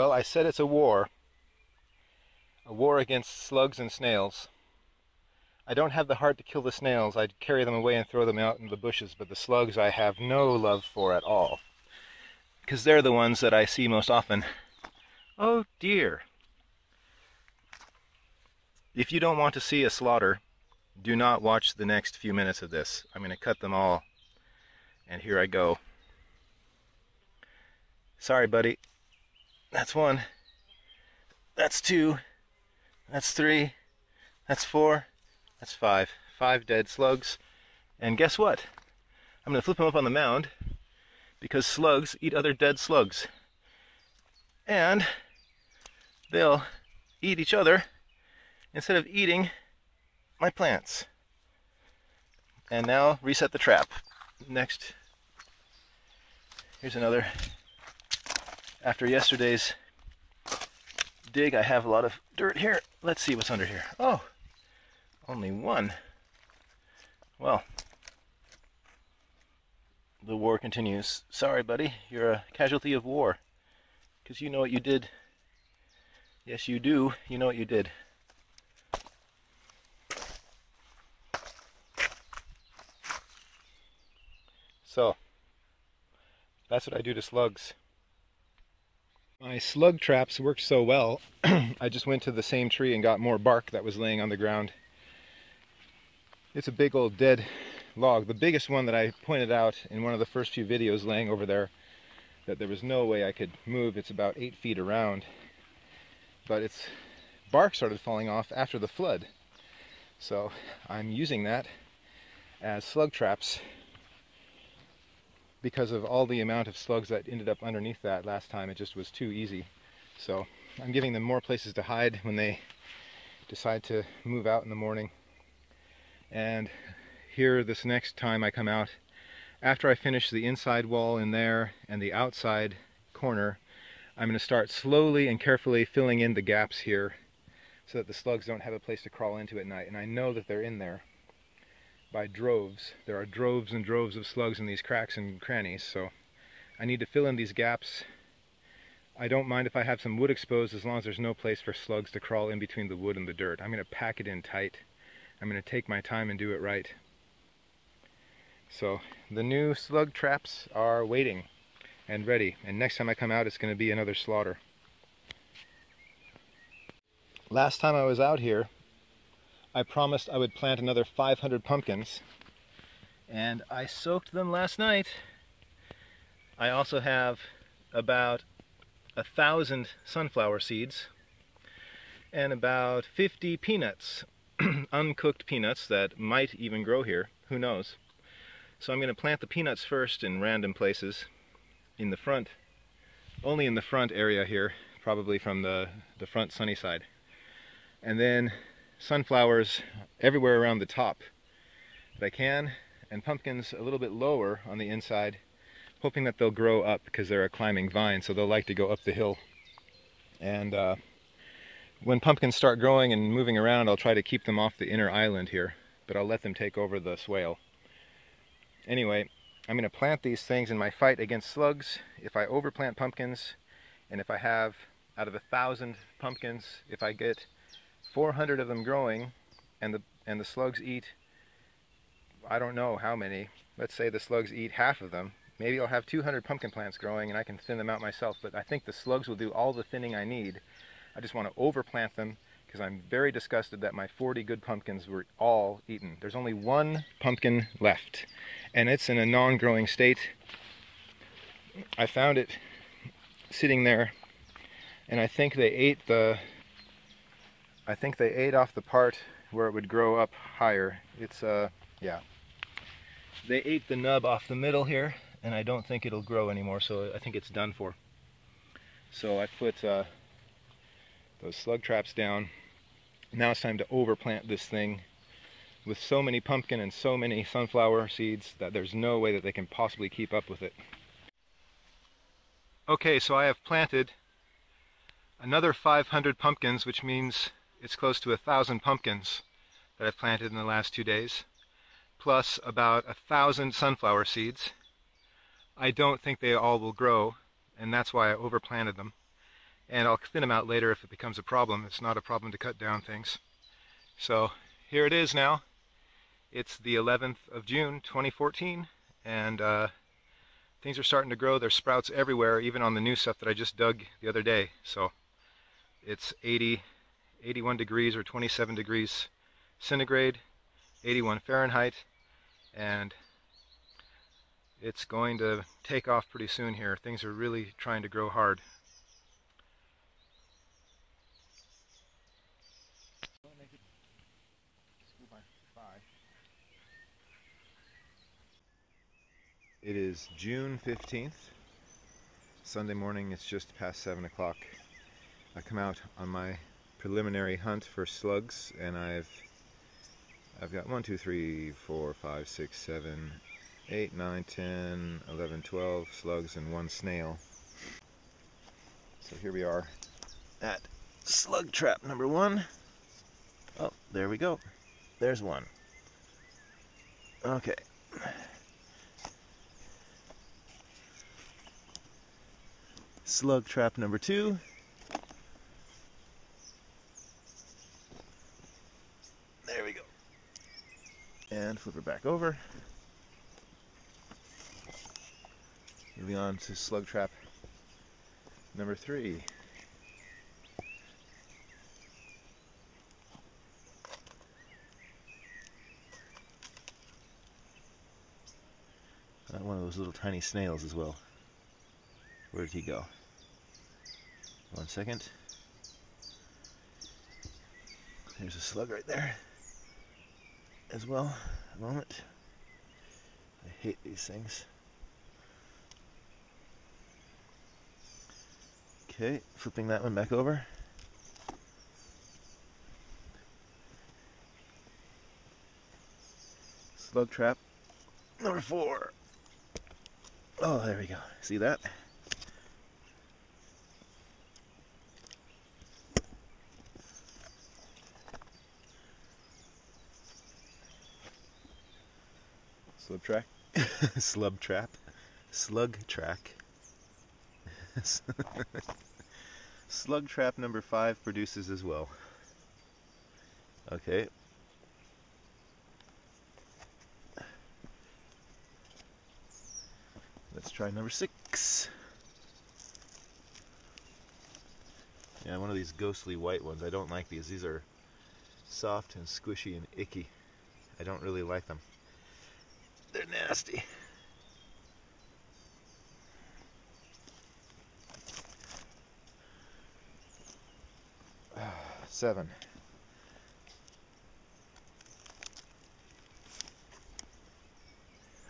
Well, I said it's a war. A war against slugs and snails. I don't have the heart to kill the snails. I'd carry them away and throw them out in the bushes, but the slugs I have no love for at all. Because they're the ones that I see most often. Oh dear. If you don't want to see a slaughter, do not watch the next few minutes of this. I'm going to cut them all. And here I go. Sorry, buddy. That's one. That's two. That's three. That's four. That's five. Five dead slugs. And guess what? I'm going to flip them up on the mound because slugs eat other dead slugs. And they'll eat each other instead of eating my plants. And now reset the trap. Next, here's another after yesterday's dig, I have a lot of dirt here. Let's see what's under here. Oh, only one. Well, the war continues. Sorry, buddy, you're a casualty of war. Because you know what you did. Yes, you do. You know what you did. So, that's what I do to slugs. My slug traps worked so well, I just went to the same tree and got more bark that was laying on the ground. It's a big old dead log. The biggest one that I pointed out in one of the first few videos laying over there that there was no way I could move. It's about eight feet around. But its bark started falling off after the flood. So I'm using that as slug traps because of all the amount of slugs that ended up underneath that last time. It just was too easy. So I'm giving them more places to hide when they decide to move out in the morning. And here this next time I come out, after I finish the inside wall in there and the outside corner, I'm going to start slowly and carefully filling in the gaps here so that the slugs don't have a place to crawl into at night. And I know that they're in there by droves. There are droves and droves of slugs in these cracks and crannies, so I need to fill in these gaps. I don't mind if I have some wood exposed as long as there's no place for slugs to crawl in between the wood and the dirt. I'm going to pack it in tight. I'm going to take my time and do it right. So the new slug traps are waiting and ready. And next time I come out, it's going to be another slaughter. Last time I was out here, I promised I would plant another 500 pumpkins and I soaked them last night. I also have about a thousand sunflower seeds and about 50 peanuts, uncooked peanuts that might even grow here, who knows. So I'm going to plant the peanuts first in random places in the front, only in the front area here, probably from the, the front sunny side. And then sunflowers everywhere around the top that I can, and pumpkins a little bit lower on the inside, hoping that they'll grow up because they're a climbing vine, so they'll like to go up the hill. And uh, when pumpkins start growing and moving around, I'll try to keep them off the inner island here, but I'll let them take over the swale. Anyway, I'm going to plant these things in my fight against slugs. If I overplant pumpkins, and if I have, out of a thousand pumpkins, if I get 400 of them growing and the and the slugs eat I don't know how many. Let's say the slugs eat half of them. Maybe I'll have 200 pumpkin plants growing and I can thin them out myself but I think the slugs will do all the thinning I need. I just want to overplant them because I'm very disgusted that my 40 good pumpkins were all eaten. There's only one pumpkin left and it's in a non-growing state. I found it sitting there and I think they ate the I think they ate off the part where it would grow up higher. It's, uh, yeah. They ate the nub off the middle here, and I don't think it'll grow anymore, so I think it's done for. So I put uh, those slug traps down. Now it's time to overplant this thing with so many pumpkin and so many sunflower seeds that there's no way that they can possibly keep up with it. Okay, so I have planted another 500 pumpkins, which means it's close to a thousand pumpkins that I've planted in the last two days, plus about a thousand sunflower seeds. I don't think they all will grow, and that's why I overplanted them. and I'll thin them out later if it becomes a problem. It's not a problem to cut down things. So here it is now. It's the 11th of June 2014 and uh, things are starting to grow. There's sprouts everywhere, even on the new stuff that I just dug the other day. So it's 80, 81 degrees or 27 degrees centigrade, 81 Fahrenheit, and it's going to take off pretty soon here. Things are really trying to grow hard. It is June 15th, Sunday morning, it's just past 7 o'clock. I come out on my preliminary hunt for slugs and I've I've got 1, 2, 3, 4, 5, 6, 7, 8, 9, 10, 11, 12 slugs and one snail. So here we are at slug trap number one. Oh, there we go. There's one. Okay. Slug trap number two. There we go. And flip her back over. Moving on to slug trap number three. One of those little tiny snails as well. Where did he go? One second. There's a slug right there as well. A moment. I hate these things. Okay, flipping that one back over. Slug trap number four. Oh, there we go. See that? Slug track. Slug trap. Slug track. Slug trap number five produces as well. Okay. Let's try number six. Yeah, one of these ghostly white ones. I don't like these. These are soft and squishy and icky. I don't really like them. They're nasty. Seven.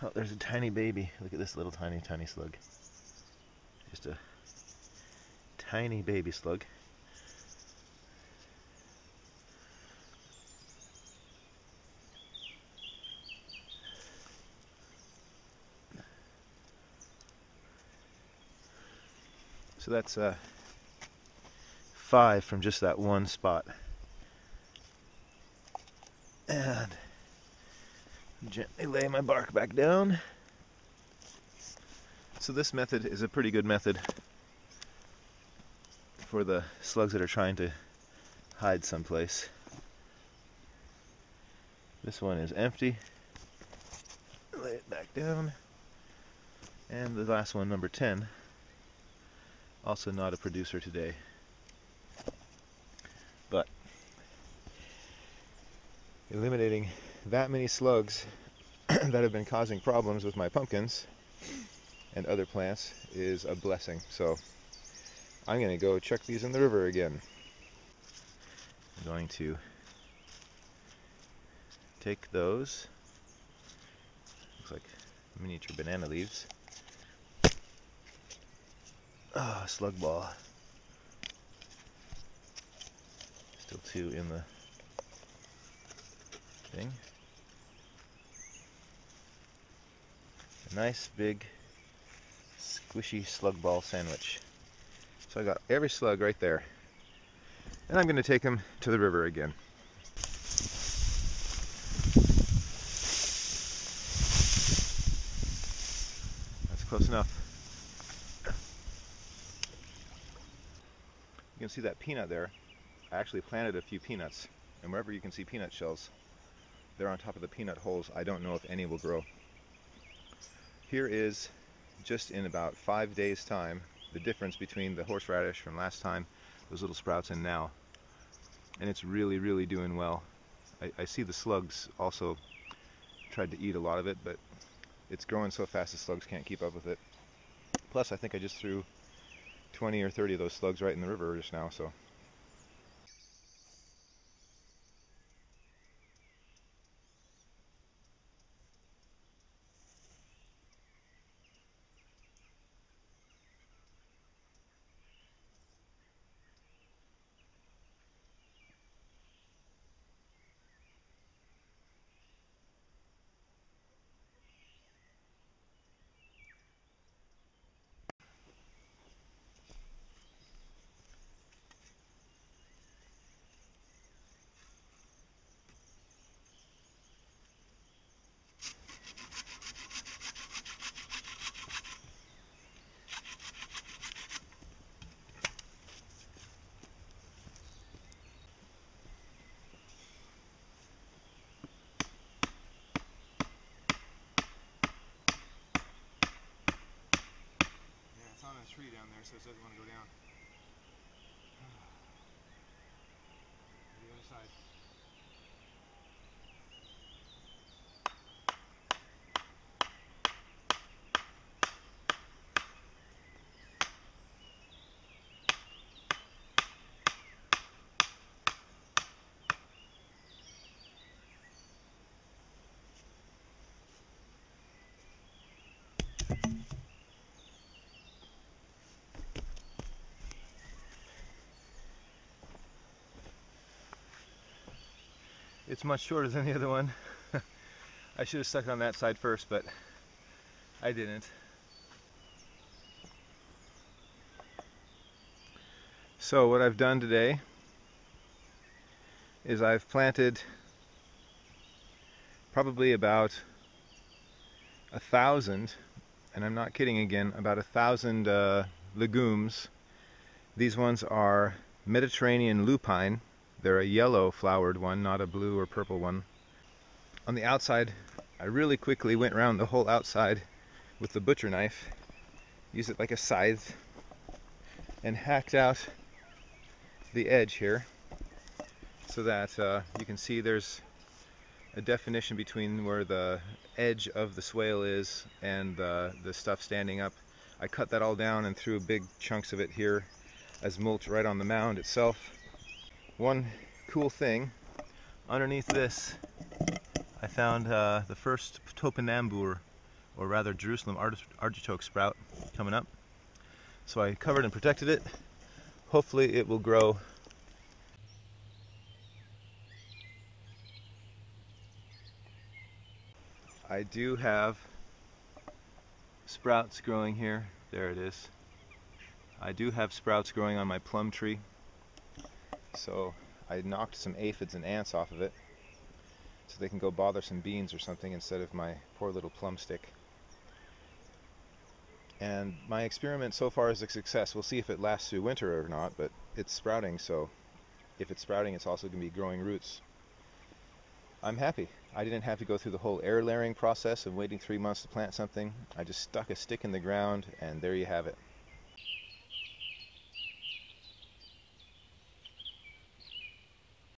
Oh, there's a tiny baby. Look at this little tiny, tiny slug. Just a tiny baby slug. So that's uh, five from just that one spot. And gently lay my bark back down. So this method is a pretty good method for the slugs that are trying to hide someplace. This one is empty. Lay it back down. And the last one, number 10, also not a producer today. But eliminating that many slugs that have been causing problems with my pumpkins and other plants is a blessing. So I'm going to go check these in the river again. I'm going to take those, looks like miniature banana leaves, Ah, oh, slug ball. Still two in the thing. A nice big squishy slug ball sandwich. So I got every slug right there. And I'm going to take them to the river again. That's close enough. You can see that peanut there. I actually planted a few peanuts, and wherever you can see peanut shells, they're on top of the peanut holes. I don't know if any will grow. Here is, just in about five days' time, the difference between the horseradish from last time, those little sprouts, and now. And it's really, really doing well. I, I see the slugs also tried to eat a lot of it, but it's growing so fast the slugs can't keep up with it. Plus, I think I just threw 20 or 30 of those slugs right in the river just now, so there, so it doesn't want to go down. the other side. It's much shorter than the other one. I should have stuck it on that side first, but I didn't. So what I've done today is I've planted probably about a thousand, and I'm not kidding again, about a thousand uh, legumes. These ones are Mediterranean lupine, they're a yellow flowered one, not a blue or purple one. On the outside, I really quickly went around the whole outside with the butcher knife, used it like a scythe, and hacked out the edge here so that uh, you can see there's a definition between where the edge of the swale is and the stuff standing up. I cut that all down and threw big chunks of it here as mulch right on the mound itself one cool thing. Underneath this I found uh, the first topinambur or rather Jerusalem artichoke sprout coming up. So I covered and protected it. Hopefully it will grow. I do have sprouts growing here. There it is. I do have sprouts growing on my plum tree so I knocked some aphids and ants off of it so they can go bother some beans or something instead of my poor little plum stick. And my experiment so far is a success. We'll see if it lasts through winter or not, but it's sprouting, so if it's sprouting, it's also going to be growing roots. I'm happy. I didn't have to go through the whole air layering process of waiting three months to plant something. I just stuck a stick in the ground, and there you have it.